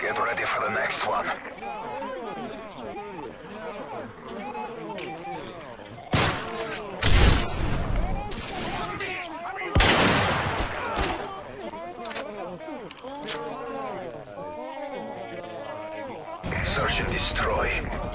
Get ready for the next one. Search and destroy.